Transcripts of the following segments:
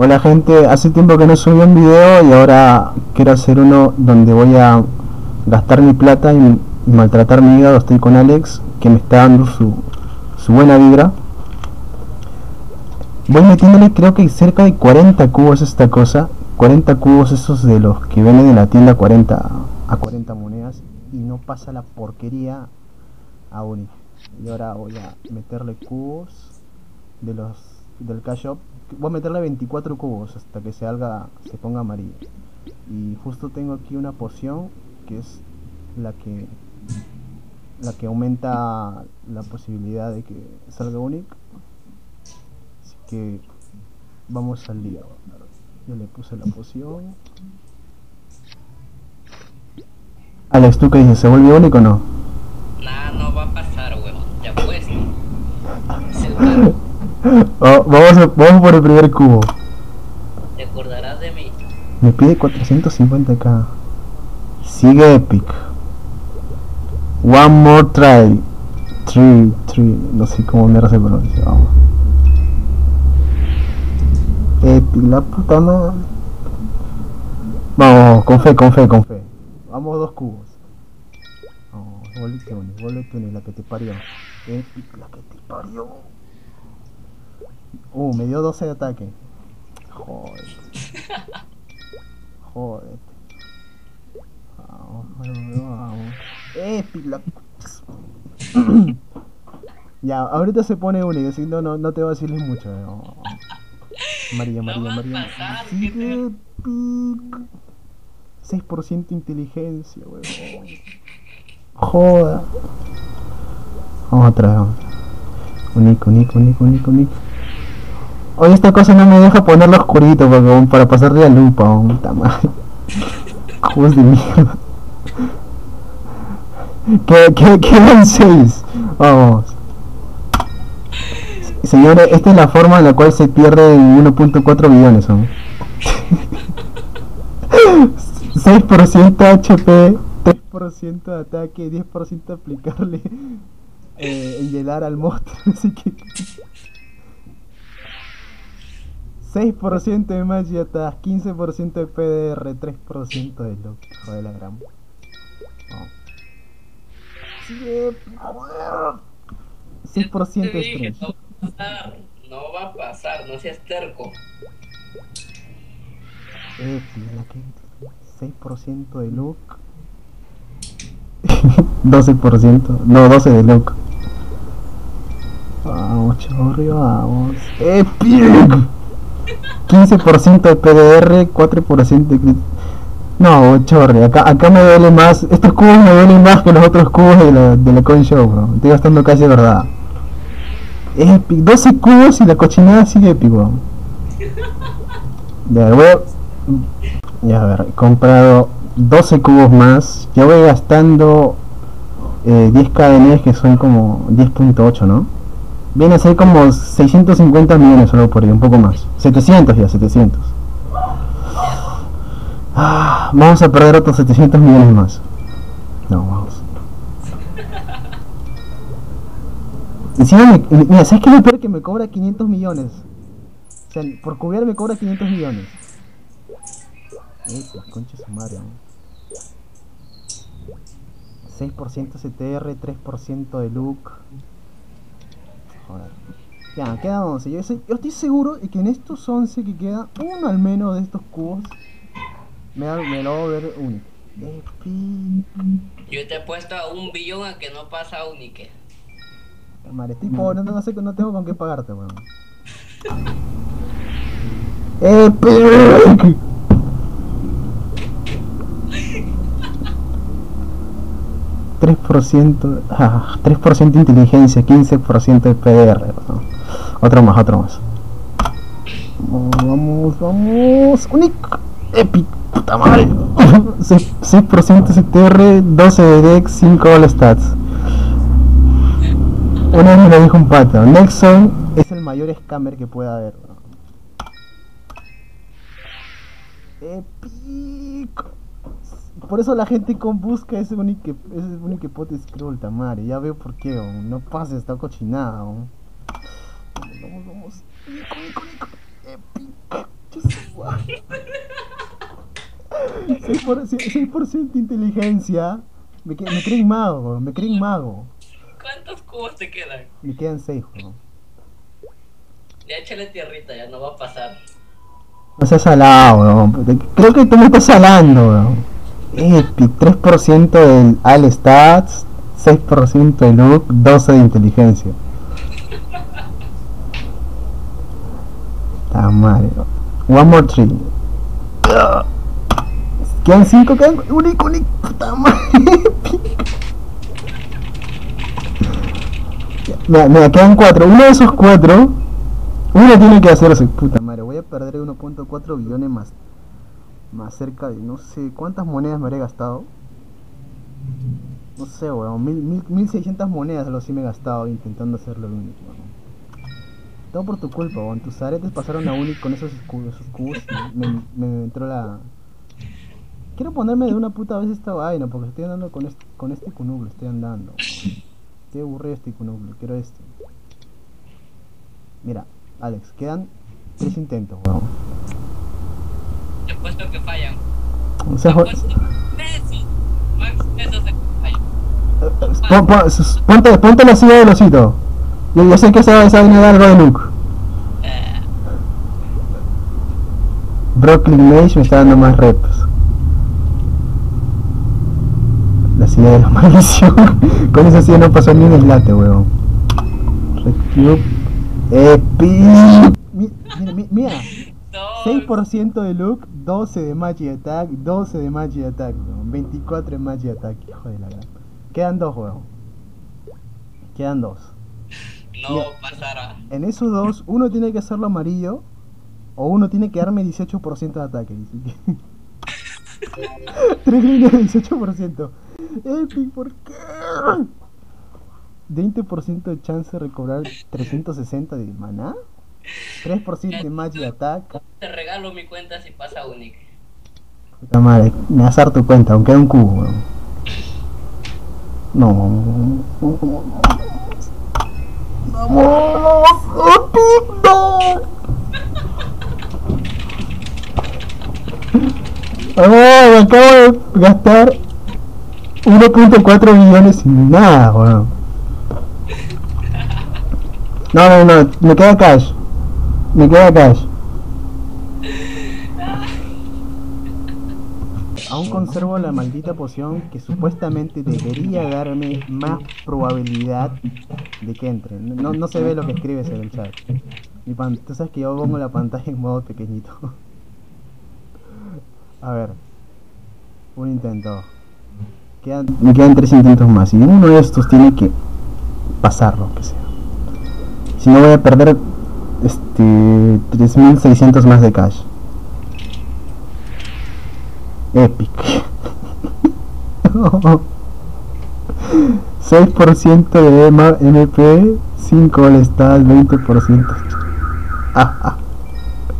Hola gente, hace tiempo que no subí un video y ahora quiero hacer uno donde voy a gastar mi plata y, maltratar mi hígado. Estoy con Alex, que me está dando su, su buena vibra. Voy metiéndole creo que cerca de 40 cubos esta cosa. 40 cubos esos de los que venden en la tienda 40 a 40 monedas. Y no pasa la porquería a Uni. Y ahora voy a meterle cubos de los del cash shop. Voy a meterle 24 cubos hasta que se haga, se ponga amarillo. Y justo tengo aquí una poción que es la que la que aumenta la posibilidad de que salga único así que vamos al día yo le puse la poción Alex, ¿tú qué dices? ¿Se vuelve único o no? Nah, no va a pasar, weón. Ya pues. Oh, vamos, vamos por el primer cubo. Te acordarás de mí. Me pide 450k. Sigue Epic. One more try. Three, three. No sé cómo mierda se pronuncia. Vamos. Epic, la puta madre. Vamos, con fe, con fe, con fe. Vamos dos cubos. Vamos, volvete uno, la que te parió. Epic, la que te parió. Uh, me dio 12 de ataque. Joder. Joder. Vamos, vamos, vamos. La... ya, ahorita se pone uno y decir, no, no, no te voy a decirles mucho. No. María, María, María. Sigue Epic. 6% inteligencia, weón. Joda. Otra vamos. Unico, unico, unico, unico, unico. Oye, esta cosa no me deja ponerlo oscurito para, pasarle la lupa. Puta madre. Juegos de mierda. ¿Qué, qué, quedan 6? Vamos. Señores, esta es la forma en la cual se pierden 1.4 billones, ¿no? 6% HP, 3% de ataque, 10% aplicarle eh, en al monstruo, así que 6% de magia attack, 15% de PDR, 3% de look, joder la gran. Joder. 6% Te de stress. no va a pasar. No va a pasar, no seas terco. Eh, la que 6% de look. 12%, no, 12 de look. Vamos, chorrio, vamos. ¡Epic! 15% de PDR, 4% de. No, chorre, acá, acá me duele más. Estos cubos me duelen más que los otros cubos de la, de la coin show, bro. Estoy gastando casi de verdad. Epic, 12 cubos y la cochinada sigue épico. Ya, voy a... Ya, a ver, he comprado 12 cubos más. Ya voy gastando eh, 10 cadenas que son como 10.8, ¿no? Viene a ser como 650 millones solo por ahí, un poco más. 700 ya, 700. Ah, vamos a perder otros 700 millones más. No, vamos. Encima, me, mira, ¿sabes qué es lo peor que me cobra 500 millones? O sea, por cubiar me cobra 500 millones. Esa concha de su madre. ¿no? 6% CTR, 3% de look. Joder. Ya, quedan 11. Yo, estoy seguro de que en estos 11 que queda, uno al menos de estos cubos me, me lo voy a ver único. Yo te he puesto a un billón a que no pasa unique. Madre, estoy pobre, no, no sé, no tengo con qué pagarte, weón. ¿3%? Ah, 3% inteligencia, 15% de PDR. weón. Otro más, otro más. Vamos, vamos. Unic. Epic. Puta madre. 6%, 6% CTR, 12 de Dex, 5 All Stats. Una vez me lo dijo un pato, Nexon es el mayor scammer que pueda haber. Epic por eso la gente con busca ese única, esa única hipótesis, creo, el. Ya veo por qué, no pasa esta cochinada. Oh. Vamos, vamos. Nico, Nico, Nico. 6%, de inteligencia. Me, me, creen mago, me creen mago. ¿Cuántos cubos te quedan? Me quedan 6, ¿no? Ya échale tierrita, ya no va a pasar. No seas salado. Creo que tú me estás salando. Epic, 3% del All Stats, 6% de Look, 12 de inteligencia. Está mal. One more tree. Quedan 5, quedan. Único, único. Puta madre. Mira, mira, quedan 4. Uno de esos 4 uno tiene que hacerse, puta madre, voy a perder 1.4 billones más más cerca de no sé cuántas monedas me habré gastado. No sé, weón, mil, mil, 1600 monedas lo sí me he gastado intentando hacerlo único, weón. Todo por tu culpa, weón. Tus aretes pasaron a único con esos y me, me entró la. Quiero ponerme de una puta vez esta vaina porque estoy andando con este, con este cunublo, estoy andando. Estoy aburrido este cunublo, quiero este. Mira, Alex, quedan tres intentos, weón. Te he puesto que fallan. O Te sea, he jo- puesto Messi. Max Mesos de que fallan. pon- pon- s- ponte, ponte la silla del osito. Yo, yo sé que esa, esa viene de algo de Luke. Eh, Brooklyn Mage me está dando más retos. La silla de la maldición. Con esa silla no pasó ni un eslate, weón. Red Cube. Epic. Mi- Mira, mi- mira. No, 6% de look, 12 de Magic Attack, 12 de Magic Attack, weón. 24 de Magic Attack, hijo de la gran. Quedan dos, weón. Quedan dos. no pasará. En esos dos, uno tiene que hacerlo amarillo o uno tiene que darme 18% de ataque. dice que- Tres líneas de 18%. Epic, ¿por qué? 20% de chance de recobrar 360 de maná. 3% de Magic Attack. Te regalo mi cuenta si pasa Unic. Puta madre, me vas a dar tu cuenta, aunque era un cubo, weón. No. Vamos, no. Vamos, me acabo de gastar 1.4 millones sin nada, weón. No, no, no, me queda cash. Me queda cash. Aún conservo la maldita poción que supuestamente debería darme más probabilidad de que entre. No, no se ve lo que escribes en el chat. Mi Tú sabes que yo pongo la pantalla en modo pequeñito. A ver. Un intento. Me quedan tres intentos más. Y uno de estos tiene que pasarlo, aunque sea. Si no voy a perder este 3600 más de cash. Epic. 6% de EMA, MP, 5 All Stars, 20%. Ah,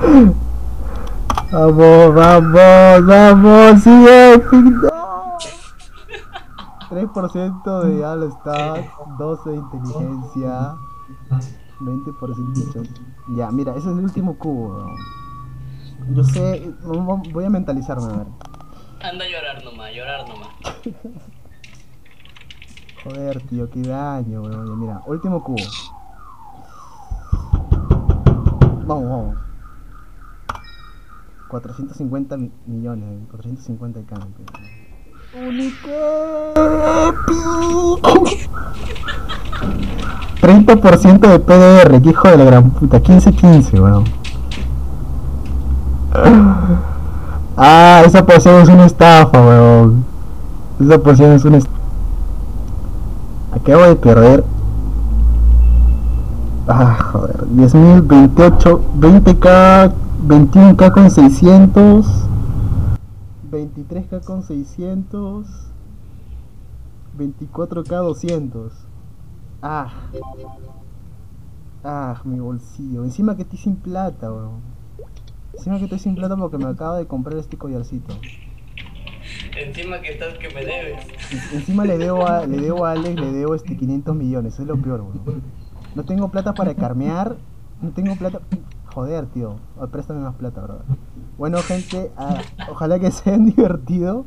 Vamos, vamos, vamos, sí, Epic, no. 3% de All Stars, 12 de inteligencia, 20% de chance. Ya, mira, ese es el último cubo. weón. Yo sé, voy a mentalizarme, a ver. Anda a llorar nomás, llorar nomás. Joder, tío, qué daño, weón. Mira, último cubo. Vamos, vamos. 450 mi- millones, 450 de cambio. ¡Único! 30% de PDR, que hijo de la gran puta. 15-15, weón. Ah, esa poción es una estafa, weón. Esa poción es una estafa. Acabo de perder. Ah, joder. 10.000, 28, 20k, 21k con 600. 23k con 600. 24k 200. Ah. Ah, mi bolsillo. Encima que estoy sin plata, weón. Encima que estoy sin plata porque me acabo de comprar este collarcito. Encima que estás que me debes. En- Encima le debo a, le debo a Alex, le debo este 500 millones, es lo peor, weón. No tengo plata para carmear, no tengo plata. Joder, tío. Oh, préstame más plata, bro. Bueno, gente, ah, ojalá que se hayan divertido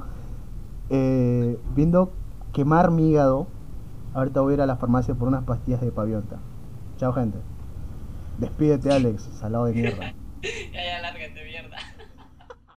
eh, viendo quemar mi hígado. Ahorita voy a ir a la farmacia por unas pastillas de pavionta. Chao, gente. Despídete, Alex, salado de mierda.